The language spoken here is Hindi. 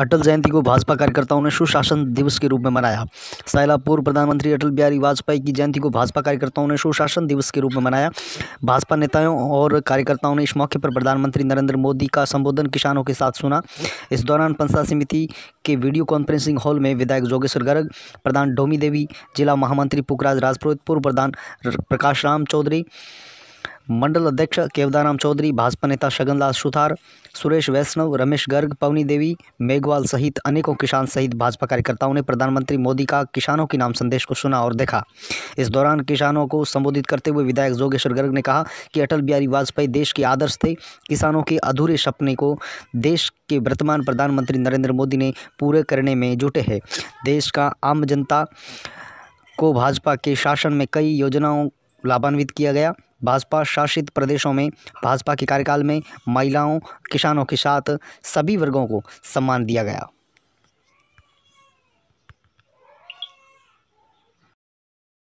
अटल जयंती को भाजपा कार्यकर्ताओं ने सुशासन दिवस के रूप में मनाया। साइला पूर्व प्रधानमंत्री अटल बिहारी वाजपेयी की जयंती को भाजपा कार्यकर्ताओं ने सुशासन दिवस के रूप में मनाया। भाजपा नेताओं और कार्यकर्ताओं ने इस मौके पर प्रधानमंत्री नरेंद्र मोदी का संबोधन किसानों के साथ सुना। इस दौरान पंचायत समिति के वीडियो कॉन्फ्रेंसिंग हॉल में विधायक जोगेश्वर गर्ग, प्रधान डोमी देवी, जिला महामंत्री पुखराज राजपुरोहित, पूर्व प्रधान प्रकाश राम चौधरी मंडल अध्यक्ष केवदाराम चौधरी, भाजपा नेता शगनलाल सुथार, सुरेश वैष्णव, रमेश गर्ग, पवनी देवी, मेघवाल सहित अनेकों किसान सहित भाजपा कार्यकर्ताओं ने प्रधानमंत्री मोदी का किसानों के नाम संदेश को सुना और देखा। इस दौरान किसानों को संबोधित करते हुए विधायक जोगेश्वर गर्ग ने कहा कि अटल बिहारी वाजपेयी देश के आदर्श थे। किसानों के अधूरे सपने को देश के वर्तमान प्रधानमंत्री नरेंद्र मोदी ने पूरे करने में जुटे हैं। देश का आम जनता को भाजपा के शासन में कई योजनाओं लाभान्वित किया गया। भाजपा शासित प्रदेशों में, भाजपा के कार्यकाल में महिलाओं, किसानों के साथ सभी वर्गों को सम्मान दिया गया।